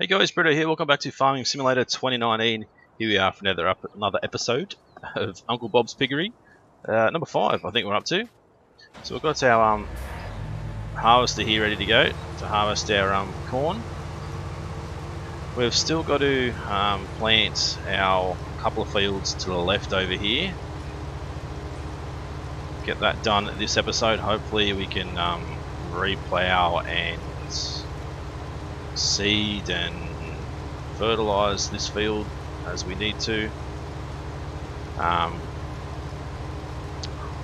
Hey guys, Britto here. Welcome back to Farming Simulator 2019. Here we are for another up, another episode of Uncle Bob's Piggery. Uh, number five, I think we're up to. So we've got our um, harvester here ready to go to harvest our um, corn. We've still got to um, plant our couple of fields to the left over here. Get that done this episode. Hopefully we can um, replow and seed and fertilize this field as we need to. Um,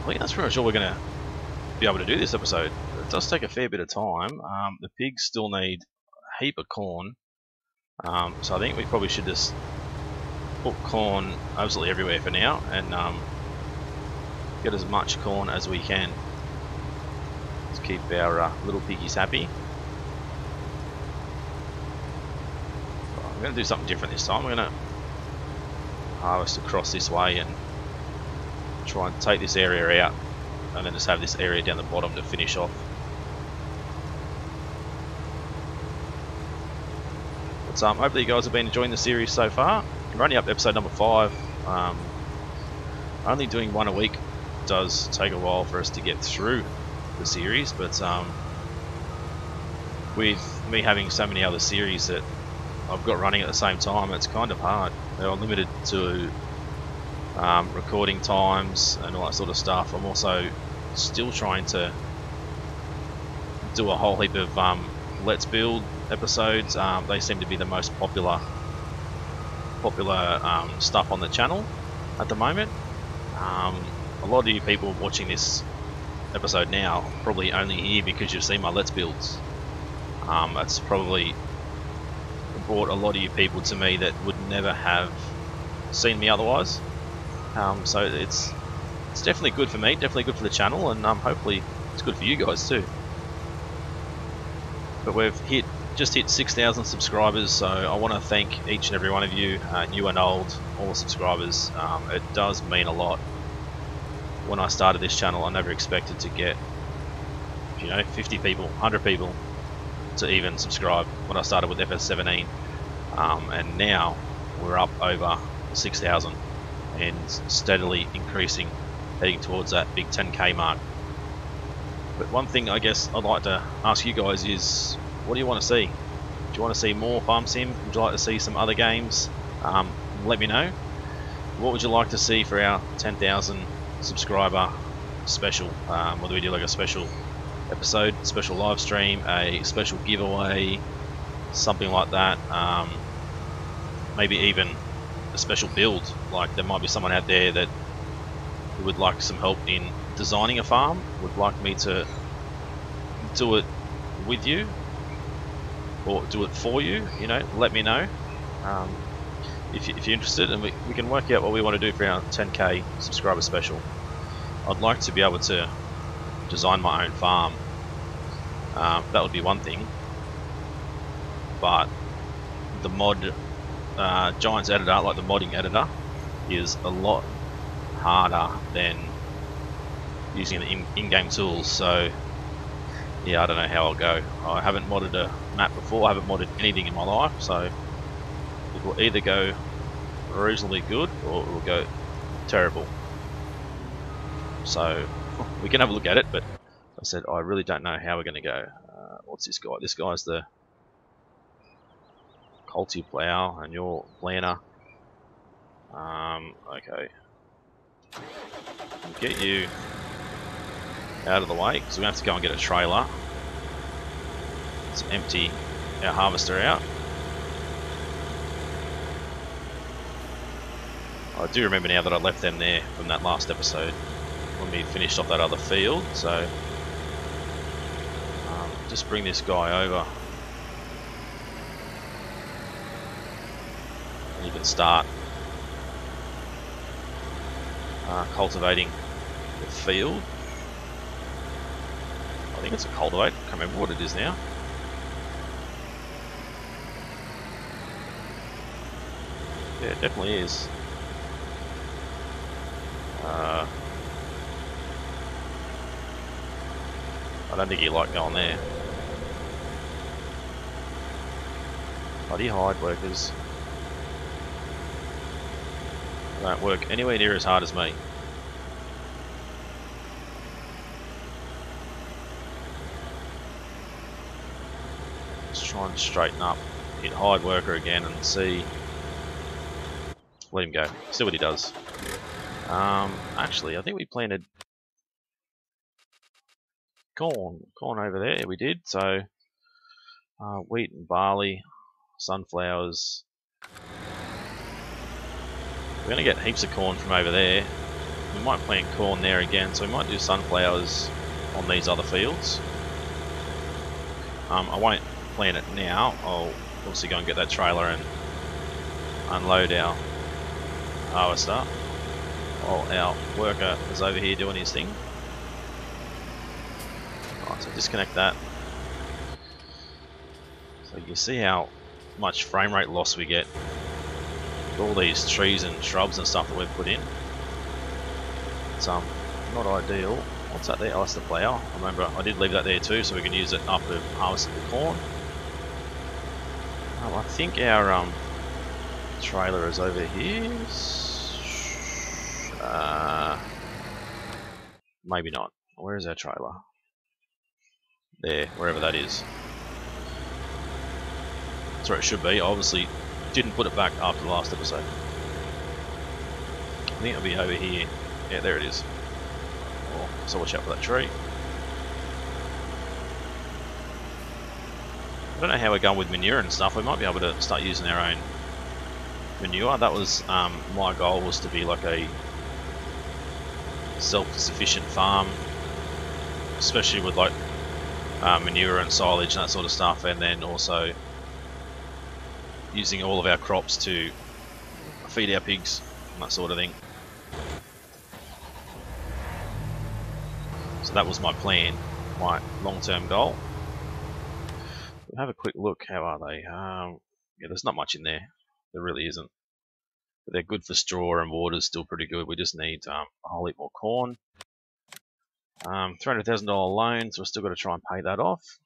I think that's pretty much all we're going to be able to do this episode. It does take a fair bit of time. Um, the pigs still need a heap of corn. Um, so I think we probably should just put corn absolutely everywhere for now and um, get as much corn as we can to keep our uh, little piggies happy. I'm going to do something different this time. We're going to harvest across this way and try and take this area out and then just have this area down the bottom to finish off. But um, hopefully you guys have been enjoying the series so far. We're only up to episode number 5. Um, only doing one a week does take a while for us to get through the series, but um, with me having so many other series that I've got running at the same time, it's kind of hard. They're limited to um, recording times and all that sort of stuff. I'm also still trying to do a whole heap of um, Let's Build episodes. Um, they seem to be the most popular popular um, stuff on the channel at the moment. Um, a lot of you people watching this episode now probably only here because you've seen my Let's Builds. Um, that's probably brought a lot of you people to me that would never have seen me otherwise. Um, so it's it's definitely good for me, definitely good for the channel, and um, hopefully it's good for you guys too. But we've hit just hit 6,000 subscribers, so I want to thank each and every one of you, uh, new and old, all the subscribers. Um, it does mean a lot. When I started this channel, I never expected to get, you know, 50 people, 100 people to even subscribe when I started with FS17 um, and now we're up over 6,000 and steadily increasing heading towards that big 10k mark but one thing I guess I'd like to ask you guys is what do you want to see? Do you want to see more Farm Sim? Would you like to see some other games? Um, let me know. What would you like to see for our 10,000 subscriber special? Um, whether we do like a special episode, special live stream, a special giveaway, something like that. Um, maybe even a special build. Like there might be someone out there that would like some help in designing a farm, would like me to do it with you or do it for you. You know, let me know. Um, if, you, you're interested, and we, we can work out what we want to do for our 10k subscriber special. I'd like to be able to design my own farm. Um, that would be one thing. But the mod uh, Giants editor, like the modding editor, is a lot harder than using the in-game tools. So yeah, I don't know how I'll go. I haven't modded a map before. I haven't modded anything in my life, so it will either go reasonably good or it will go terrible. So we can have a look at it, but I said I really don't know how we're going to go. Uh, what's this guy? This guy's the Culti plow and your planter. Um, okay. Get you out of the way because we have to go and get a trailer. Let's empty our harvester out. I do remember now that I left them there from that last episode when we finished off that other field, so um, just bring this guy over and you can start uh, cultivating the field. I think it's a cultivate, I can't remember what it is now. Yeah, it definitely is. Uh, I don't think you like going there. Bloody hide workers. They don't work anywhere near as hard as me. Let's try and straighten up, hit hide worker again and see. Let him go. See what he does. Um, actually, I think we planted corn, corn over there. We did so. Uh, wheat and barley, sunflowers. We're going to get heaps of corn from over there. We might plant corn there again, so we might do sunflowers on these other fields. Um, I won't plant it now. I'll obviously go and get that trailer and unload our harvester while our worker is over here doing his thing. So disconnect that. So you see how much frame rate loss we get with all these trees and shrubs and stuff that we've put in. It's um not ideal. What's that there? Oh, that's the plough. Remember, I did leave that there too, so we can use it after harvesting the corn. Oh, I think our um trailer is over here. Uh, maybe not. Where is our trailer? There, wherever that is. That's where it should be. obviously didn't put it back after the last episode. I think it'll be over here. Yeah, there it is. Oh, so watch out for that tree. I don't know how we're going with manure and stuff. We might be able to start using our own manure. That was um, my goal was to be like a self-sufficient farm, especially with like uh, manure and silage and that sort of stuff, and then also using all of our crops to feed our pigs and that sort of thing. So that was my plan, my long-term goal. We'll have a quick look. How are they? Um, yeah, there's not much in there. There really isn't. But they're good for straw and water's still pretty good. We just need um, a whole heap more corn. Um, $300,000 loan, so we've still got to try and pay that off.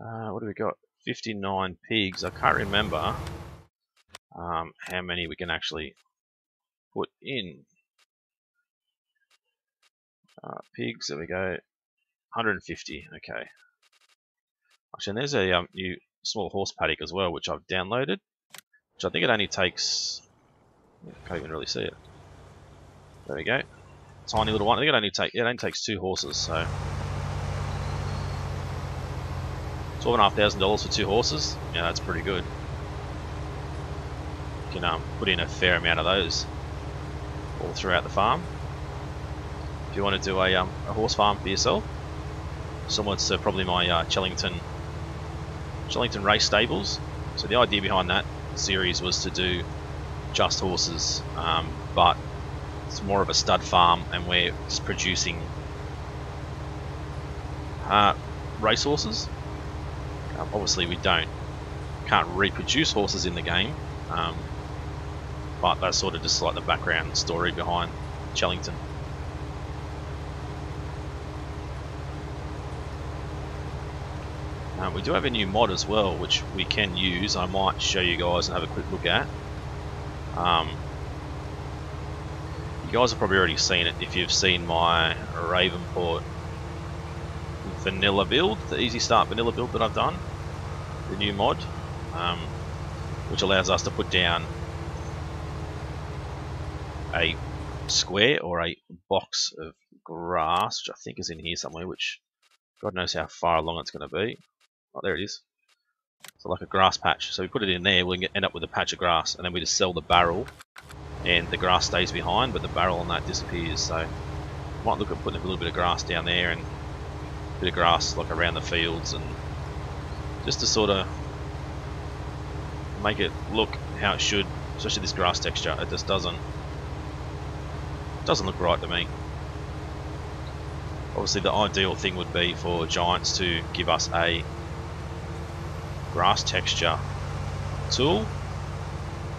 Uh, what do we got? 59 pigs. I can't remember um, how many we can actually put in. Uh, pigs, there we go. 150, okay. Actually, and there's a um, new small horse paddock as well, which I've downloaded. Which I think it only takes... I can't even really see it. There we go. Tiny little one. I think it only, take, it only takes two horses, so... Twelve and a half thousand dollars for two horses. Yeah, that's pretty good. You can um, put in a fair amount of those all throughout the farm. If you want to do a, um, a horse farm for yourself, similar to probably my uh, Chellington Chellington race stables. So the idea behind that series was to do just horses, um, but it's more of a stud farm, and we're just producing uh, race horses. Um, obviously, we don't can't reproduce horses in the game, um, but that's sort of just like the background story behind Chellington. Um, we do have a new mod as well, which we can use. I might show you guys and have a quick look at. Um, you guys have probably already seen it if you've seen my Ravenport vanilla build, the easy start vanilla build that I've done, the new mod, um, which allows us to put down a square or a box of grass, which I think is in here somewhere, which God knows how far along it's going to be. Oh, there it is. So like a grass patch. So we put it in there, we'll end up with a patch of grass, and then we just sell the barrel, and the grass stays behind, but the barrel on that disappears. So might look at putting a little bit of grass down there and a bit of grass like around the fields, and just to sort of make it look how it should, especially this grass texture. It just doesn't doesn't look right to me. Obviously, the ideal thing would be for Giants to give us a grass texture tool,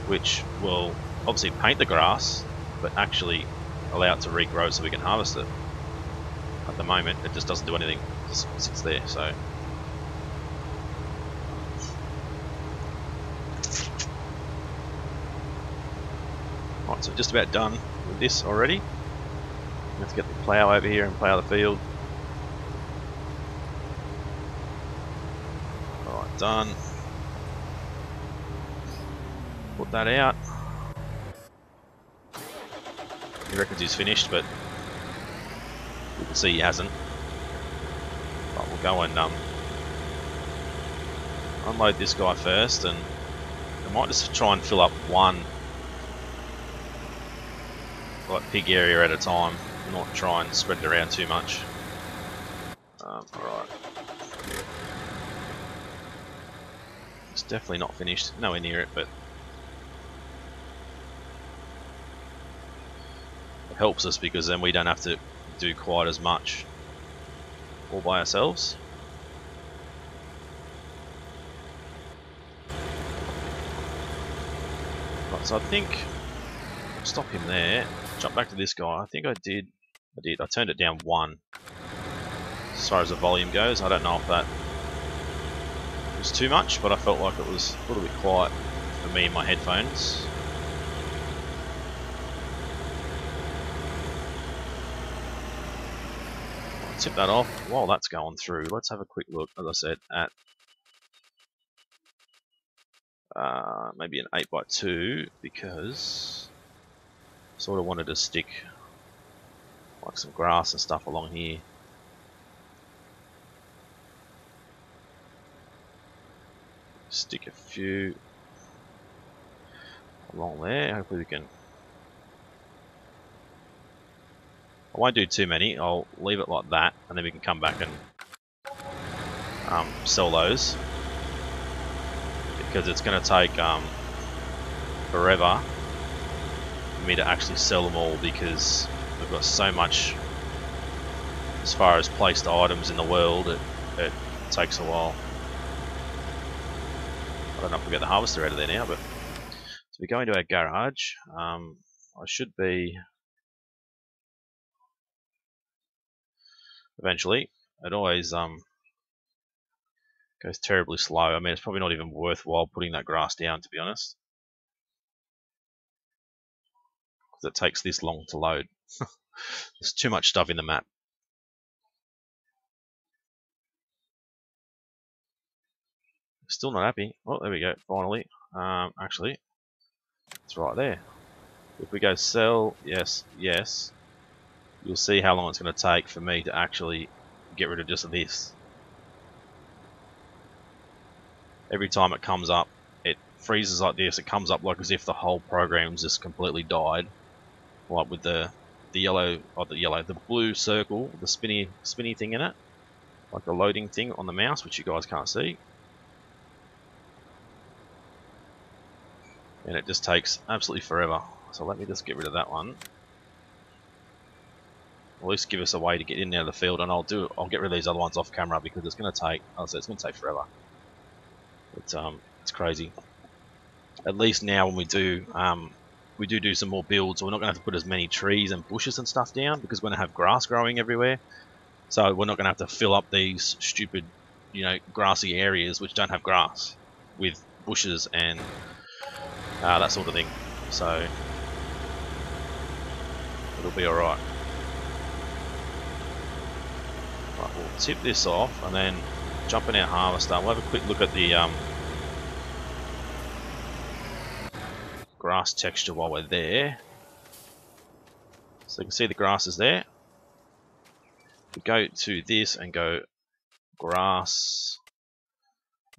which will obviously paint the grass, but actually allow it to regrow so we can harvest it. At the moment, it just doesn't do anything; it just sits there. So. Alright, so just about done with this already. Let's get the plough over here and plough the field. Alright, done. Put that out. Reckons he's finished, but we can see he hasn't. But we'll go and um, unload this guy first, and I might just try and fill up one like pig area at a time, not try and spread it around too much. Um, Alright. It's definitely not finished, nowhere near it, but helps us because then we don't have to do quite as much all by ourselves. Right, so I think stop him there jump back to this guy. I think I did. I did. I turned it down one. As far as the volume goes, I don't know if that was too much, but I felt like it was a little bit quiet for me in my headphones. Tip that off while that's going through. Let's have a quick look, as I said, at uh, maybe an 8x2 because Sort of wanted to stick like some grass and stuff along here. Stick a few along there. Hopefully we can. I won't do too many. I'll leave it like that, and then we can come back and um, sell those because it's going to take um, forever for me to actually sell them all because we've got so much as far as placed items in the world it, it takes a while. I don't know if we get the harvester out of there now, but so we go into our garage. Um, I should be eventually. It always um, goes terribly slow. I mean, it's probably not even worthwhile putting that grass down, to be honest. Because it takes this long to load. There's too much stuff in the map. Still not happy. Oh, there we go, finally. Um, actually, it's right there. If we go sell, yes, yes, you'll see how long it's going to take for me to actually get rid of just this. Every time it comes up, it freezes like this. It comes up like as if the whole program's just completely died. Like with the the yellow or the yellow the blue circle the spinny spinny thing in it. Like the loading thing on the mouse which you guys can't see. And it just takes absolutely forever. So let me just get rid of that one at least give us a way to get in and out of the field and I'll do I'll get rid of these other ones off camera because it's going to take I'll say it's going to take forever it's um it's crazy at least now when we do um, we do do some more builds, we're not going to have to put as many trees and bushes and stuff down because we're going to have grass growing everywhere. So we're not going to have to fill up these stupid, you know, grassy areas which don't have grass with bushes and uh, that sort of thing. So it'll be alright. Right, we'll tip this off and then jump in our harvester. We'll have a quick look at the um, grass texture while we're there. So you can see the grass is there. We go to this and go grass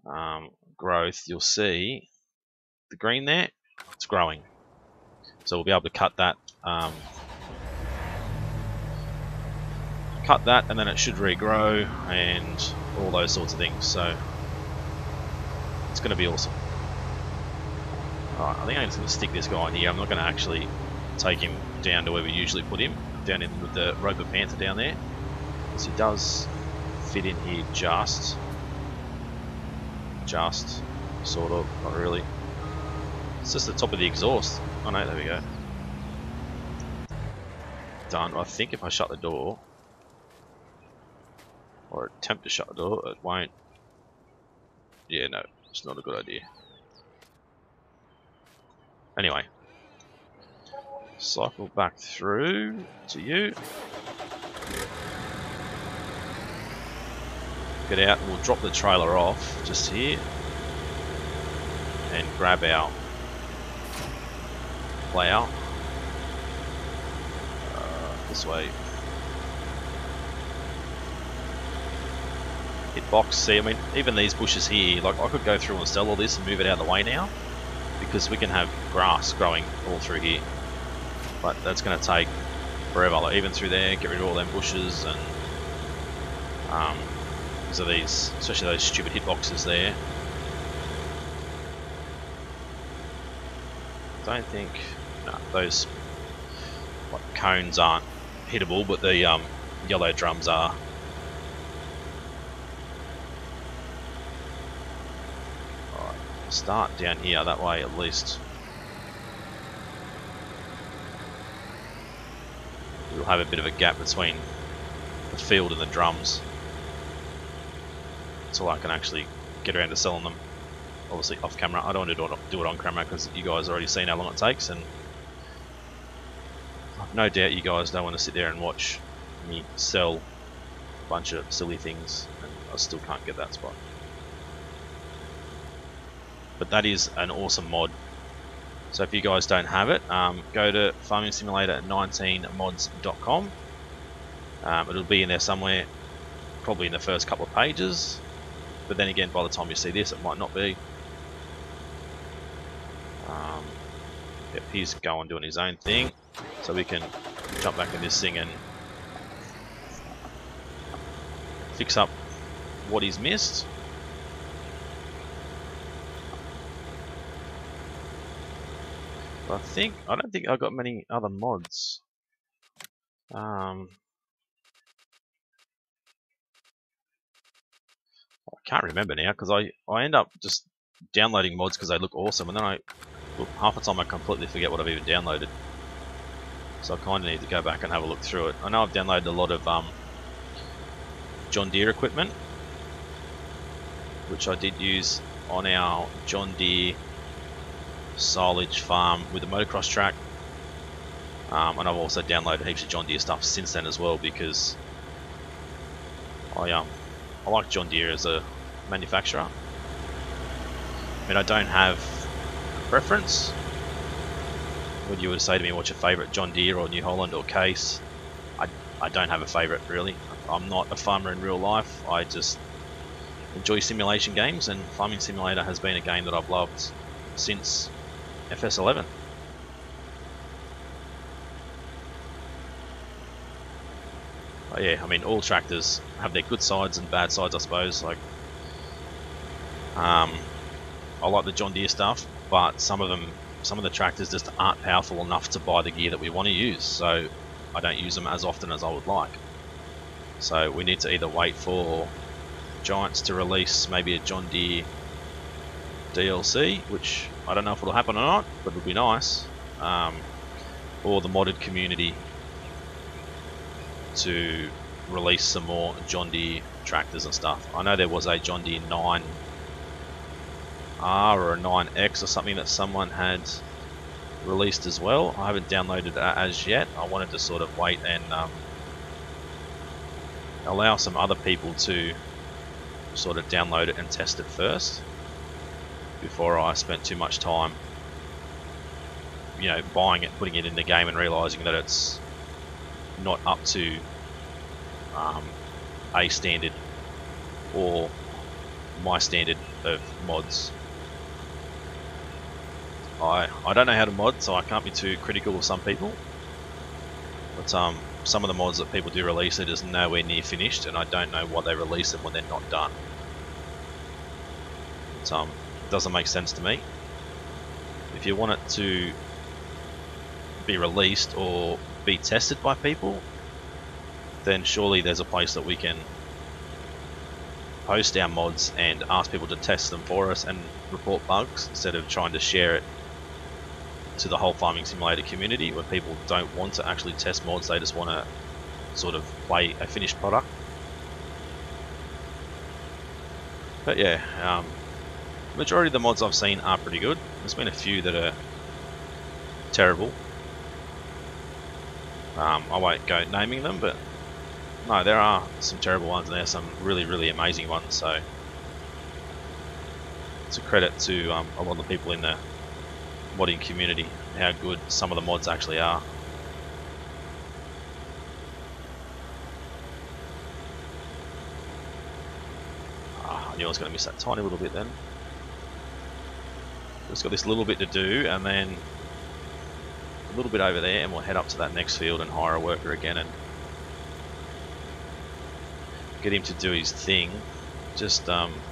um, growth, you'll see the green there, it's growing. So we'll be able to cut that um, cut that and then it should regrow and all those sorts of things. So it's going to be awesome. Alright, I think I'm just going to stick this guy in here. I'm not going to actually take him down to where we usually put him, down in with the Ropa Panther down there. Because he does fit in here just. Just. Sort of. Not really. It's just the top of the exhaust. Oh no, there we go. Done. I think if I shut the door, or attempt to shut the door, it won't. Yeah, no, it's not a good idea. Anyway. Cycle back through to you. Get out and we'll drop the trailer off just here and grab our plow. Uh, this way. Hit box. See, I mean, even these bushes here, like I could go through and sell all this and move it out of the way now because we can have grass growing all through here. But that's going to take forever. Like even through there, get rid of all them bushes and um, because of these, especially those stupid hitboxes there. Don't think no, those like, cones aren't hittable, but the um, yellow drums are. Start down here, that way at least. We'll have a bit of a gap between the field and the drums so I can actually get around to selling them. Obviously off camera. I don't want to do it on camera because you guys already seen how long it takes, and no doubt you guys don't want to sit there and watch me sell a bunch of silly things, and I still can't get that spot. But that is an awesome mod. So if you guys don't have it, um, go to farmingsimulator19mods.com. Um, it'll be in there somewhere, probably in the first couple of pages. But then again, by the time you see this, it might not be. Um, yep, he's going doing his own thing. So we can jump back in this thing and fix up what he's missed. I think I don't think I got many other mods. Um, I can't remember now because I, I end up just downloading mods because they look awesome and then I half the time I completely forget what I've even downloaded. So I kind of need to go back and have a look through it. I know I've downloaded a lot of um, John Deere equipment which I did use on our John Deere silage farm with a motocross track um, and I've also downloaded heaps of John Deere stuff since then as well because I um I like John Deere as a manufacturer. I mean, I don't have a preference. Would you would say to me, what's your favourite, John Deere or New Holland or Case? I, I don't have a favourite really. I'm not a farmer in real life. I just enjoy simulation games, and Farming Simulator has been a game that I've loved since FS11. But yeah, I mean, all tractors have their good sides and bad sides, I suppose. Like, um, I like the John Deere stuff, but some of them, some of the tractors just aren't powerful enough to buy the gear that we want to use. So I don't use them as often as I would like. So we need to either wait for Giants to release maybe a John Deere DLC, which I don't know if it'll happen or not, but it'll be nice. Um, or the modded community to release some more John Deere tractors and stuff. I know there was a John Deere 9R or a 9X or something that someone had released as well. I haven't downloaded it as yet. I wanted to sort of wait and um, allow some other people to sort of download it and test it first before I spent too much time you know buying it putting it in the game and realizing that it's not up to um, a standard or my standard of mods. I I don't know how to mod, so I can't be too critical of some people. But um, some of the mods that people do release are just nowhere near finished, and I don't know why they release them when they're not done. But, um, it doesn't make sense to me. If you want it to be released or be tested by people, then surely there's a place that we can post our mods and ask people to test them for us and report bugs instead of trying to share it to the whole farming simulator community where people don't want to actually test mods they just want to sort of play a finished product but yeah um, majority of the mods I've seen are pretty good there's been a few that are terrible Um, I won't go naming them, but no, there are some terrible ones and there are some really, really amazing ones. So it's a credit to um, a lot of the people in the modding community how good some of the mods actually are. Ah, I knew I was going to miss that tiny little bit then. Just got this little bit to do and then a little bit over there and we'll head up to that next field and hire a worker again and get him to do his thing. Just um,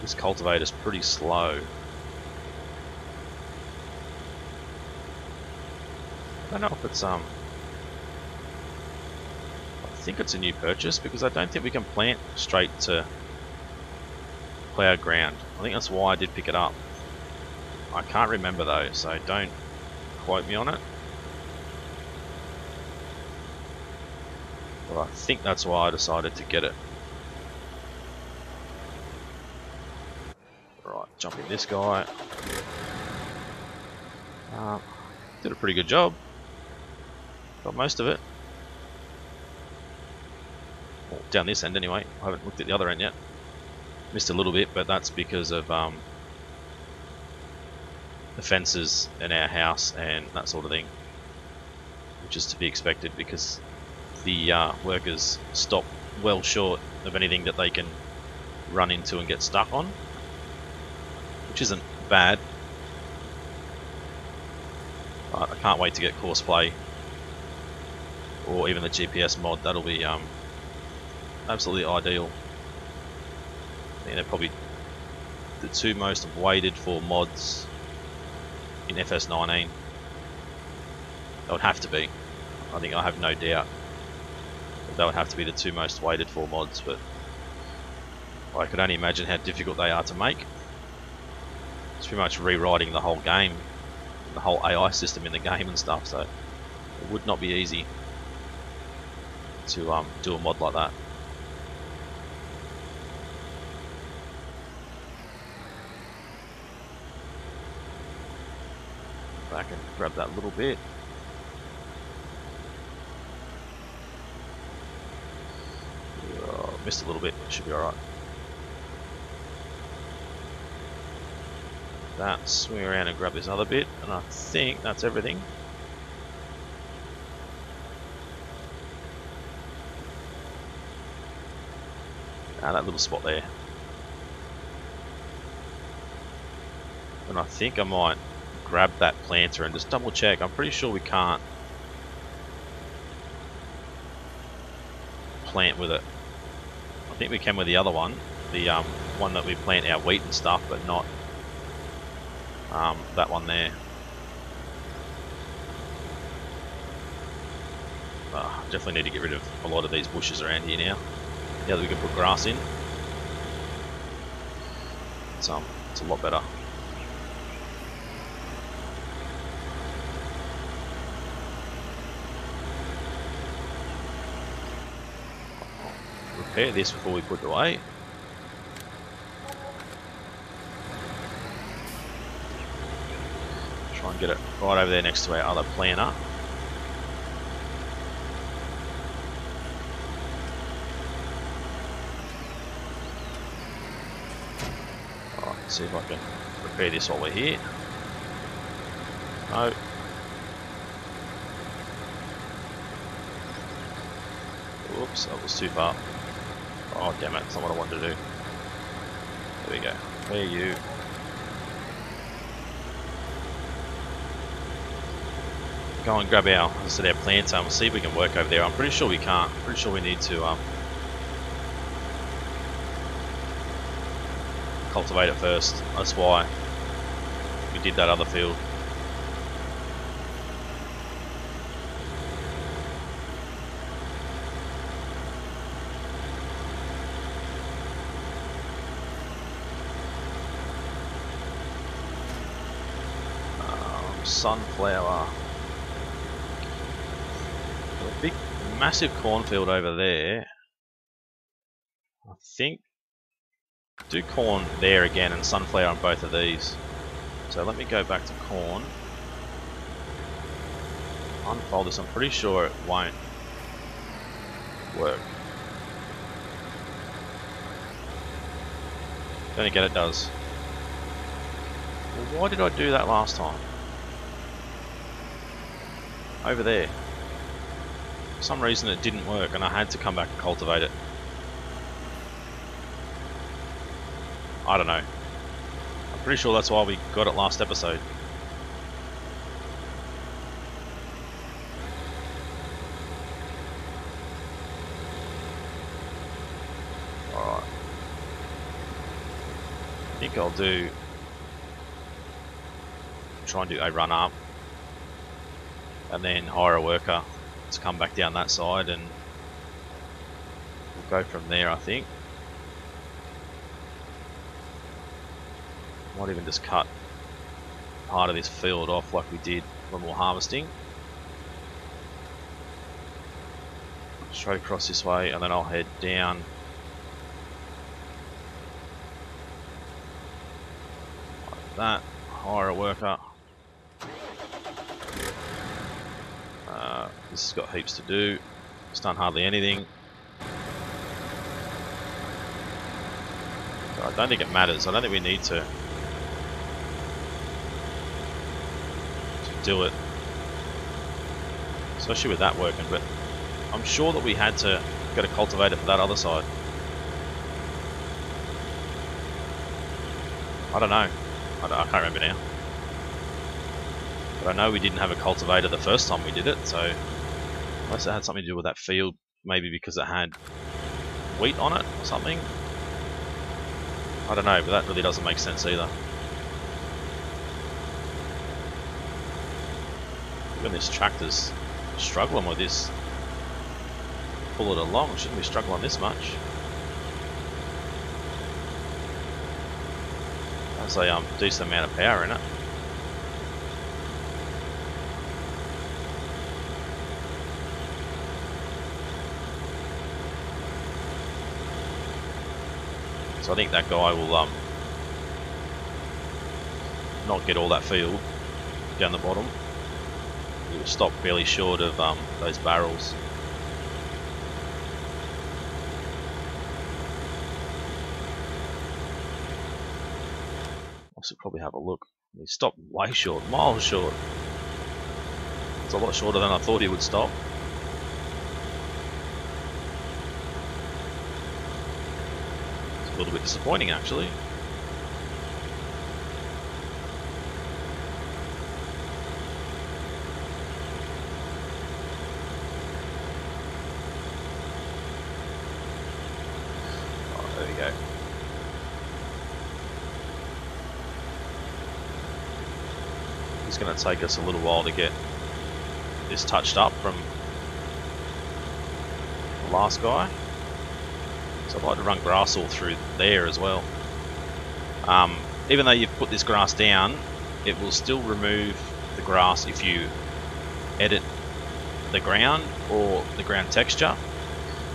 this cultivator's pretty slow. I don't know if it's um I think it's a new purchase because I don't think we can plant straight to plowed ground. I think that's why I did pick it up. I can't remember though, so don't quote me on it. But I think that's why I decided to get it. Right, jump in this guy. Um, did a pretty good job. Got most of it. Well, down this end anyway. I haven't looked at the other end yet. Missed a little bit, but that's because of um, the fences in our house and that sort of thing. Which is to be expected because the uh, workers stop well short of anything that they can run into and get stuck on. Which isn't bad. But I can't wait to get Courseplay or even the GPS mod, that'll be um, absolutely ideal. Think they're probably the two most waited for mods in FS19. They would have to be. I think I have no doubt. That they would have to be the two most waited for mods, but I could only imagine how difficult they are to make. It's pretty much rewriting the whole game, the whole AI system in the game and stuff, so it would not be easy to um, do a mod like that. Back and grab that little bit. Oh, missed a little bit, should be alright. That, swing around and grab this other bit, and I think that's everything. Ah, that little spot there. And I think I might grab that planter and just double check. I'm pretty sure we can't plant with it. I think we can with the other one, the um, one that we plant our wheat and stuff, but not um, that one there. Uh, definitely need to get rid of a lot of these bushes around here now. Now that we can put grass in, it's, um, it's a lot better. Repair this before we put it away. Try and get it right over there next to our other planter. see if I can repair this while we're here. No. Whoops, that was too far. Oh damn it, that's not what I wanted to do. There we go. Where you? Go and grab our, I said our plants and we'll see if we can work over there. I'm pretty sure we can't. Pretty sure we need to um, cultivate it first. That's why we did that other field. Um, sunflower. A big, massive cornfield over there. I think do corn there again and sunflower on both of these. So let me go back to corn. unfold this. I'm pretty sure it won't work. Then again, it does. Well, why did I do that last time? Over there. For some reason it didn't work and I had to come back and cultivate it. I don't know. I'm pretty sure that's why we got it last episode. Alright. I think I'll do... Try and do a run up. And then hire a worker to come back down that side and we'll go from there I think. Might even just cut part of this field off like we did when we were harvesting. Straight across this way and then I'll head down like that, hire a worker. This has got heaps to do. It's done hardly anything. So I don't think it matters. I don't think we need to do it. Especially with that working, but I'm sure that we had to get a cultivator for that other side. I don't know. I, don't, I can't remember now. But I know we didn't have a cultivator the first time we did it, so unless it had something to do with that field, maybe because it had wheat on it or something. I don't know, but that really doesn't make sense either. Even this tractor's struggling with this. Pull it along, shouldn't we be struggling this much. That's a um, decent amount of power in it. I think that guy will um, not get all that field down the bottom He will stop barely short of um, those barrels. I should probably have a look. He stopped way short, miles short. It's a lot shorter than I thought he would stop. A little bit disappointing actually. It's going to take us a little while to get this touched up from the last guy. I'd like to run grass all through there as well. Um, even though you've put this grass down, it will still remove the grass if you edit the ground or the ground texture.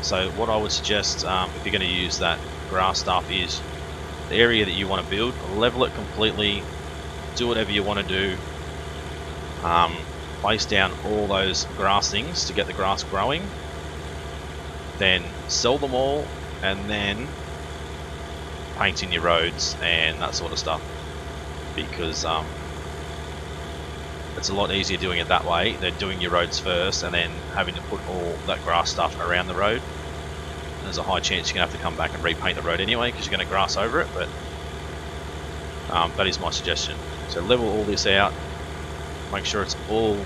So what I would suggest um, if you're going to use that grass stuff is the area that you want to build, level it completely, do whatever you want to do, um, place down all those grass things to get the grass growing, then sell them all, and then painting your roads and that sort of stuff. Because um, it's a lot easier doing it that way than doing your roads first and then having to put all that grass stuff around the road. There's a high chance you're going to have to come back and repaint the road anyway because you're going to grass over it, but um, that is my suggestion. So level all this out, make sure it's all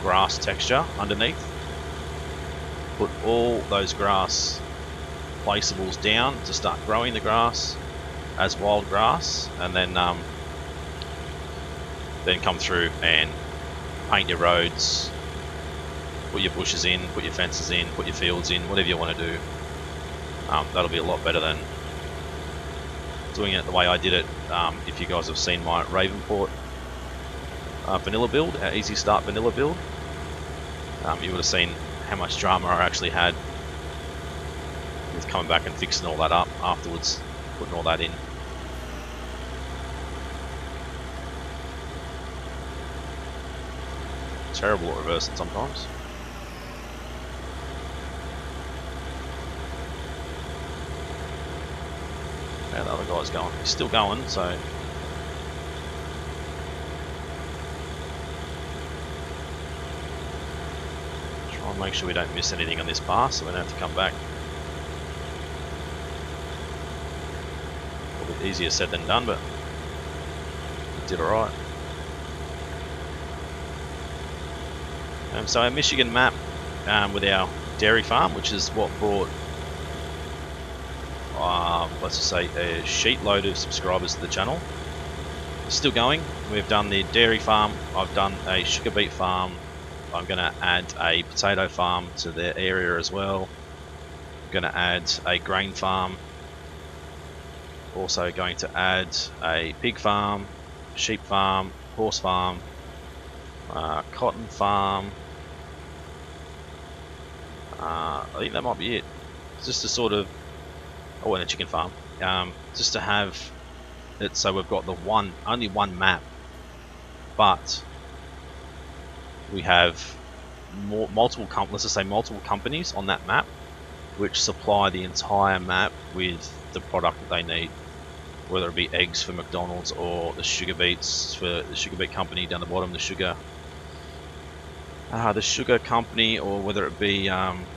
grass texture underneath. Put all those grass placeables down to start growing the grass as wild grass and then um, then come through and paint your roads, put your bushes in, put your fences in, put your fields in, whatever you want to do. Um, that'll be a lot better than doing it the way I did it. Um, if you guys have seen my Ravenport uh, vanilla build, our easy start vanilla build, um, you would have seen how much drama I actually had with coming back and fixing all that up afterwards, putting all that in. terrible at reversing sometimes. Yeah, the other guy's going. He's still going, so try and make sure we don't miss anything on this pass, so we don't have to come back. A bit easier said than done, but did alright. Um, so our Michigan map um, with our dairy farm, which is what brought, um, let's just say, a sheet load of subscribers to the channel. Still going. We've done the dairy farm. I've done a sugar beet farm. I'm going to add a potato farm to the area as well. I'm going to add a grain farm. Also going to add a pig farm, sheep farm, horse farm, uh, cotton farm. Uh, I think that might be it. Just to sort of, oh, and a chicken farm. Um, just to have it so we've got the one, only one map, but we have more, multiple, com let's just say multiple companies on that map, which supply the entire map with the product that they need whether it be eggs for McDonald's or the sugar beets for the sugar beet company down the bottom, the sugar, uh, the sugar company, or whether it be um,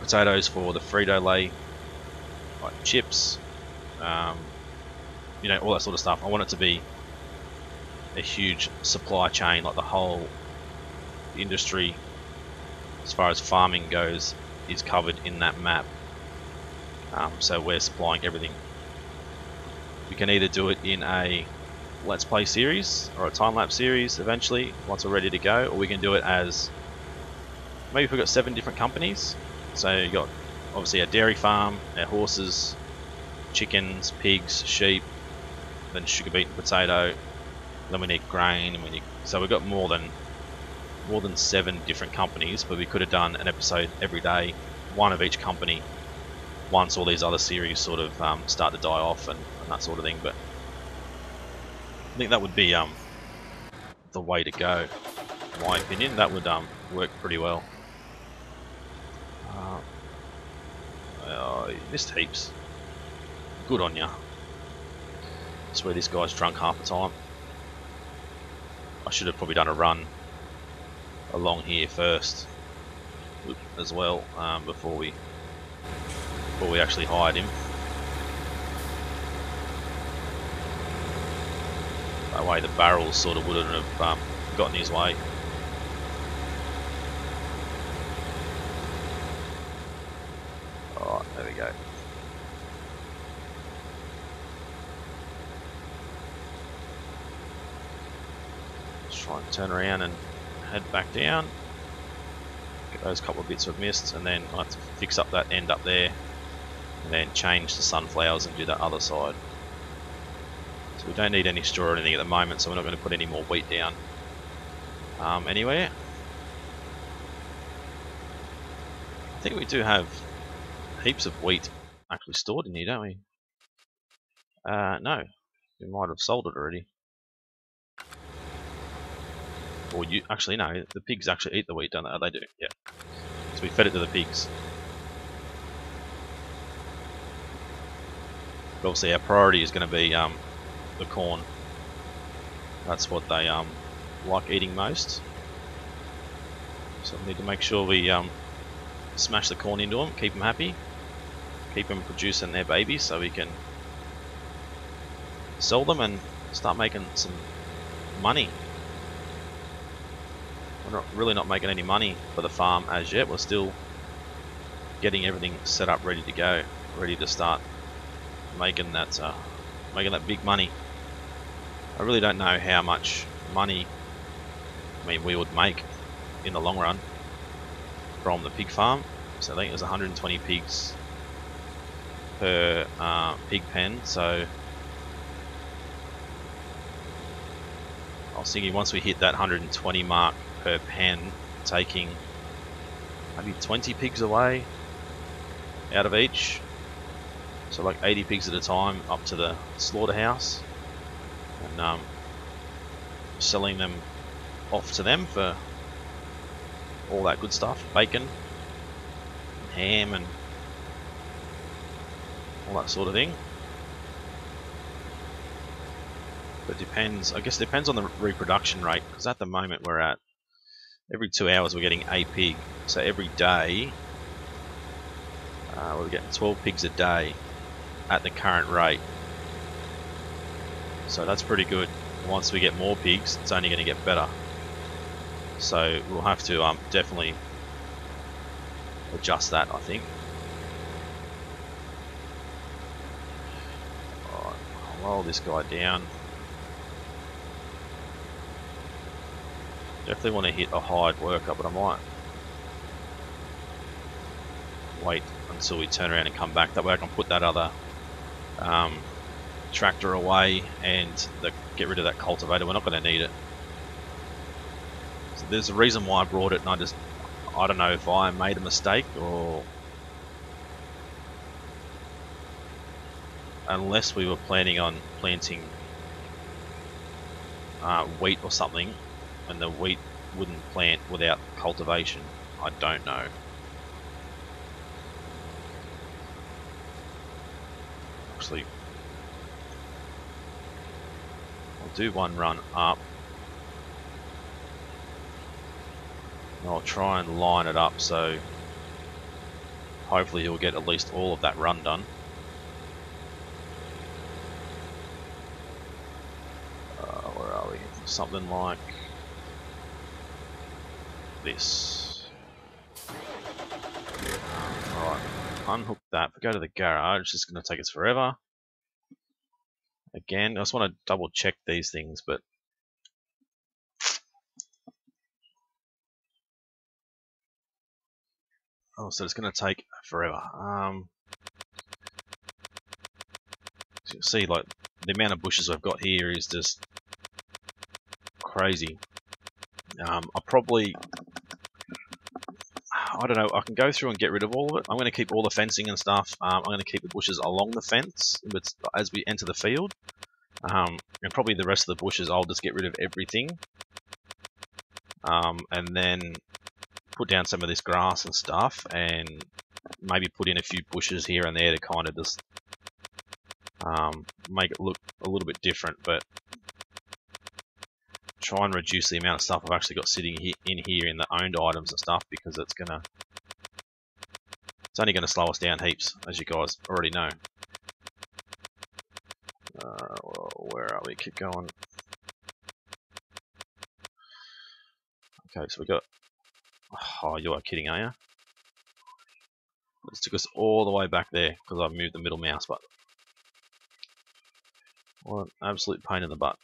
potatoes for the Frito-Lay like chips, um, you know, all that sort of stuff. I want it to be a huge supply chain, like the whole industry, as far as farming goes, is covered in that map. Um, so we're supplying everything we can either do it in a let's play series or a time-lapse series eventually once we're ready to go or we can do it as maybe if we've got seven different companies. So you got obviously a dairy farm our horses chickens pigs sheep then sugar beet and potato then we need grain and we need so we've got more than more than seven different companies but we could have done an episode every day one of each company once all these other series sort of um, start to die off and, and, that sort of thing. But I think that would be um, the way to go, in my opinion. That would um, work pretty well. Uh, missed heaps. Good on ya. Swear this guy's drunk half the time. I should have probably done a run along here first as well um, before we before we actually hired him. That way the barrels sort of wouldn't have um, gotten his way. Alright, there we go. Let's try and turn around and head back down. Get those couple of bits we've missed and then I have to fix up that end up there and then change the sunflowers and do that other side. So we don't need any straw or anything at the moment, so we're not going to put any more wheat down um, anywhere. I think we do have heaps of wheat actually stored in here, don't we? Uh, no, we might have sold it already. Or you actually no, the pigs actually eat the wheat, don't they? Oh, they do, yeah. So we fed it to the pigs. But obviously our priority is going to be um, the corn. That's what they um, like eating most. So we need to make sure we um, smash the corn into them, keep them happy, keep them producing their babies so we can sell them and start making some money. We're not really not making any money for the farm as yet. We're still getting everything set up, ready to go, ready to start making that uh, making that big money. I really don't know how much money I mean we would make in the long run from the pig farm. So I think there's 120 pigs per uh, pig pen. So I was thinking once we hit that 120 mark per pen, taking maybe 20 pigs away out of each so like 80 pigs at a time up to the slaughterhouse and um, selling them off to them for all that good stuff, bacon, ham, and all that sort of thing. But depends, I guess it depends on the reproduction rate, because at the moment we're at, every two hours we're getting a pig. So every day, uh, we're getting 12 pigs a day at the current rate. So that's pretty good. Once we get more pigs, it's only going to get better. So we'll have to um, definitely adjust that, I think. I'll roll this guy down. Definitely want to hit a hired worker, but I might wait until we turn around and come back. That way I can put that other um, tractor away and the, get rid of that cultivator. We're not going to need it. So there's a reason why I brought it, and I just I don't know if I made a mistake or unless we were planning on planting uh, wheat or something and the wheat wouldn't plant without cultivation. I don't know. Actually, I'll do one run up. And I'll try and line it up so hopefully he'll get at least all of that run done. Uh, where are we? Something like this. Alright, unhook that. If we go to the garage, it's going to take us forever. Again, I just want to double check these things, but Oh, so it's going to take forever. Um, so you'll see, like, the amount of bushes I've got here is just crazy. Um, I probably, I don't know, I can go through and get rid of all of it. I'm going to keep all the fencing and stuff. Um, I'm going to keep the bushes along the fence as we enter the field. Um, and probably the rest of the bushes I'll just get rid of everything. Um, and then put down some of this grass and stuff and maybe put in a few bushes here and there to kind of just um, make it look a little bit different but try and reduce the amount of stuff I've actually got sitting in here in the owned items and stuff because it's gonna it's only going to slow us down heaps as you guys already know uh, well, where are we keep going okay so we got Oh, you are kidding, are you? This took us all the way back there because I moved the middle mouse button. What an absolute pain in the butt.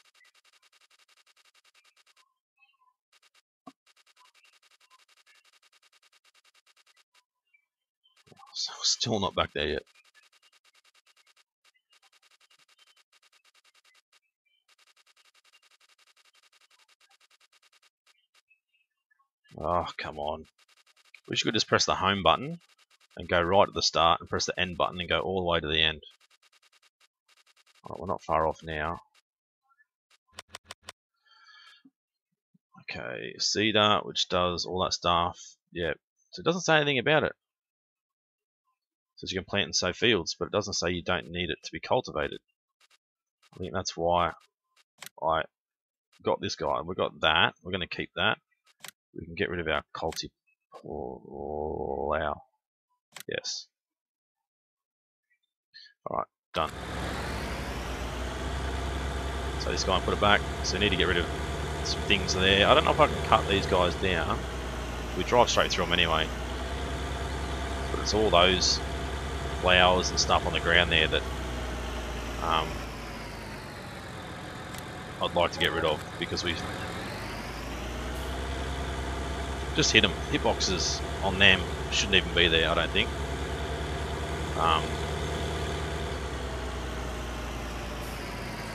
Still not back there yet. Oh, come on. We should just press the home button and go right at the start and press the end button and go all the way to the end. we're not far off now. Okay, Seeder, which does all that stuff. Yeah, so it doesn't say anything about it. Says you can plant and sow fields, but it doesn't say you don't need it to be cultivated. I think that's why I got this guy. We've got that. We're going to keep that. We can get rid of our culti wow. Yes. Alright, done. So this guy put it back. So we need to get rid of some things there. I don't know if I can cut these guys down. We drive straight through them anyway. But it's all those flowers and stuff on the ground there that um, I'd like to get rid of because we just hit them. Hitboxes on them shouldn't even be there, I don't think. Um,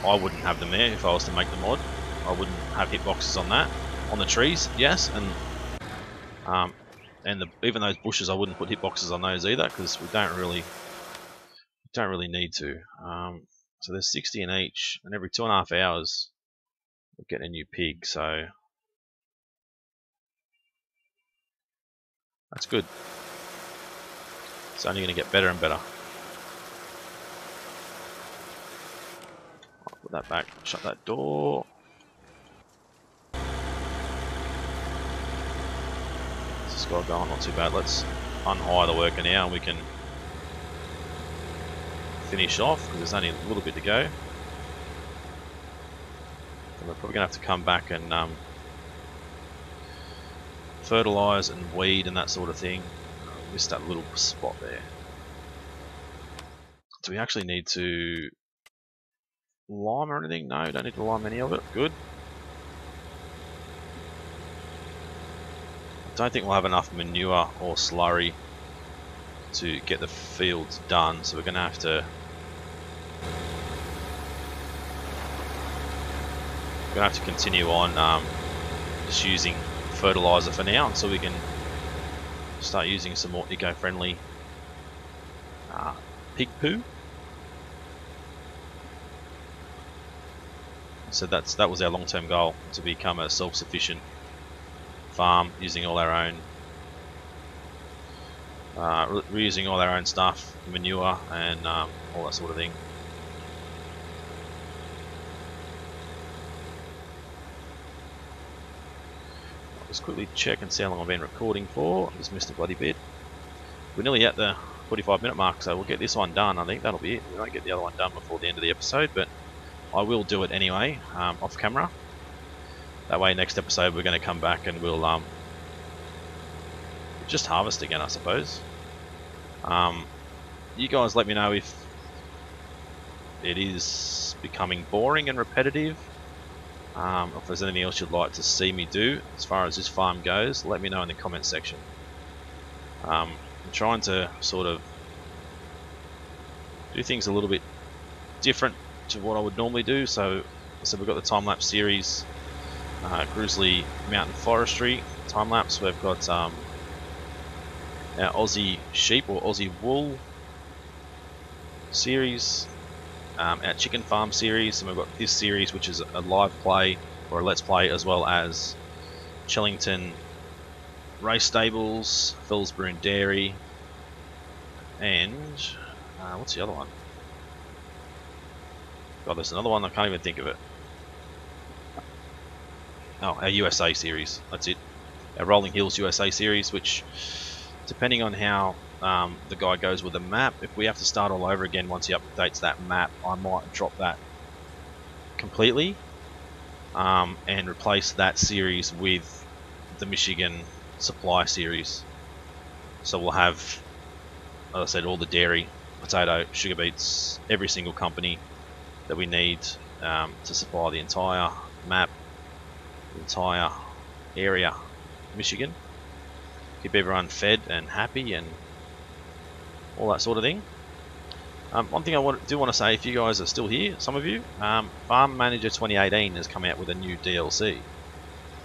I wouldn't have them there if I was to make the mod. I wouldn't have hitboxes on that. On the trees, yes, and um, and the, even those bushes, I wouldn't put hitboxes on those either because we don't really don't really need to. Um, so there's 60 in each, and every two and a half hours we're getting a new pig. So That's good. It's only going to get better and better. I'll put that back, shut that door. Guy going not too bad. Let's unhire the worker now and we can finish off because there's only a little bit to go. And we're probably going to have to come back and um, fertilise and weed and that sort of thing. I missed that little spot there. Do we actually need to lime or anything? No, don't need to lime any of it. Good. Don't think we'll have enough manure or slurry to get the fields done, so we're going to have to we're going to have to continue on um, just using fertilizer for now until we can start using some more eco-friendly uh, pig poo. So that's that was our long-term goal to become a self-sufficient farm using all our own uh, reusing all our own stuff, manure and um, all that sort of thing. I'll just quickly check and see how long I've been recording for. I just missed a bloody bit. We're nearly at the 45 minute mark, so we'll get this one done. I think that'll be it. We won't get the other one done before the end of the episode, but I will do it anyway, um, off camera. That way, next episode we're going to come back and we'll um, just harvest again, I suppose. Um, you guys let me know if it is becoming boring and repetitive. Um, if there's anything else you'd like to see me do as far as this farm goes, let me know in the comment section. Um, I'm trying to sort of do things a little bit different to what I would normally do. So, so we've got the time lapse series, uh, Grizzly Mountain Forestry time lapse. We've got um, our Aussie sheep or Aussie wool series, um, our chicken farm series, and we've got this series which is a live play or a let's play as well as Chellington race stables, Felsbrunn dairy, and uh, what's the other one? God, there's another one I can't even think of it. Oh, our USA series. That's it. Our Rolling Hills USA series, which depending on how um, the guy goes with the map, if we have to start all over again once he updates that map, I might drop that completely um, and replace that series with the Michigan supply series. So we'll have, as I said, all the dairy, potato, sugar beets, every single company that we need um, to supply the entire map, entire area, Michigan keep everyone fed and happy and all that sort of thing. Um, one thing I want, do want to say, if you guys are still here, some of you, um, Farm Manager 2018 has come out with a new DLC.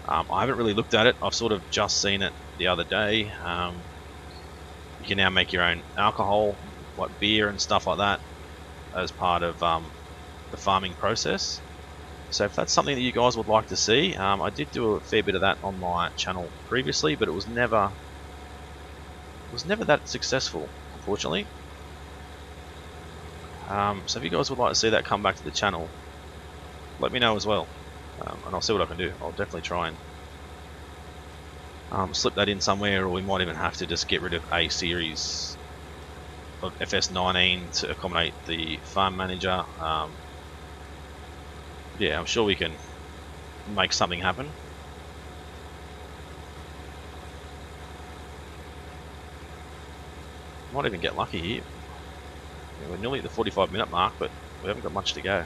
Um, I haven't really looked at it. I've sort of just seen it the other day. Um, you can now make your own alcohol, like beer and stuff like that, as part of um, the farming process. So if that's something that you guys would like to see, um, I did do a fair bit of that on my channel previously, but it was never was never that successful, unfortunately. Um, so if you guys would like to see that come back to the channel, let me know as well, um, and I'll see what I can do. I'll definitely try and um, slip that in somewhere, or we might even have to just get rid of a series of FS19 to accommodate the farm manager. Yeah, I'm sure we can make something happen. Might even get lucky here. Yeah, we're nearly at the 45 minute mark, but we haven't got much to go.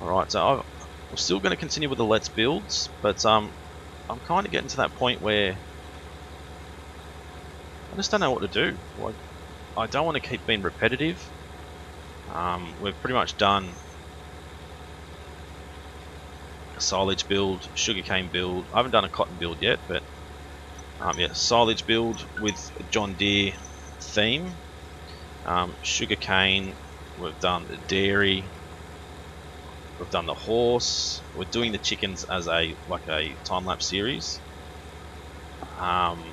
Alright, so i am still going to continue with the Let's Builds, but um, I'm kind of getting to that point where I just don't know what to do. Like, I don't want to keep being repetitive. Um, we've pretty much done a silage build, sugarcane build. I haven't done a cotton build yet, but um, yeah, silage build with John Deere theme. Um, sugarcane We've done the dairy. We've done the horse. We're doing the chickens as a like a time lapse series. Um,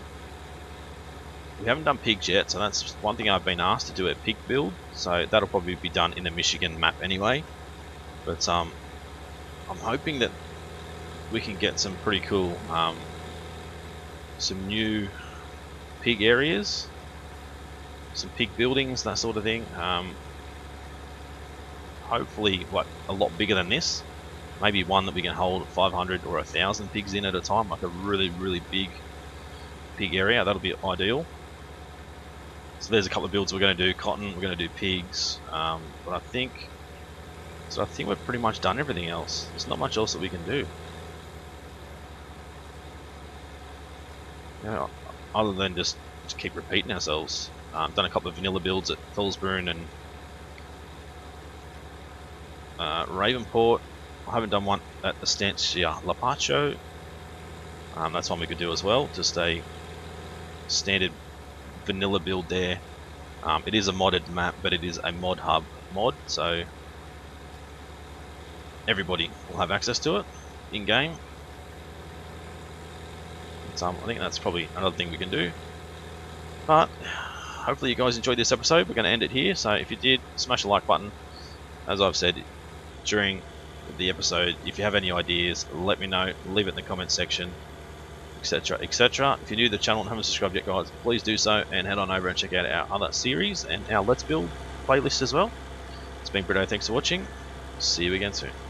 we haven't done pigs yet, so that's one thing I've been asked to do a pig build. So that'll probably be done in the Michigan map anyway. But um, I'm hoping that we can get some pretty cool, um, some new pig areas, some pig buildings, that sort of thing. Um, hopefully, what a lot bigger than this. Maybe one that we can hold 500 or 1,000 pigs in at a time, like a really, really big pig area. That'll be ideal. So there's a couple of builds we're going to do. Cotton, we're going to do pigs. Um, but I think, so I think we've pretty much done everything else. There's not much else that we can do. You know, other than just, just keep repeating ourselves. Um, I've done a couple of vanilla builds at Felsbrunn and uh, Ravenport. I haven't done one at Estancia Lapacho. Um, that's one we could do as well. Just a standard vanilla build there. Um, it is a modded map, but it is a mod hub mod, so everybody will have access to it in game. Um, I think that's probably another thing we can do. But hopefully you guys enjoyed this episode. We're going to end it here. So if you did, smash the like button. As I've said during the episode, if you have any ideas, let me know. Leave it in the comment section etc etc if you're new to the channel and haven't subscribed yet guys please do so and head on over and check out our other series and our let's build playlist as well. It's been Britto. Thanks for watching. See you again soon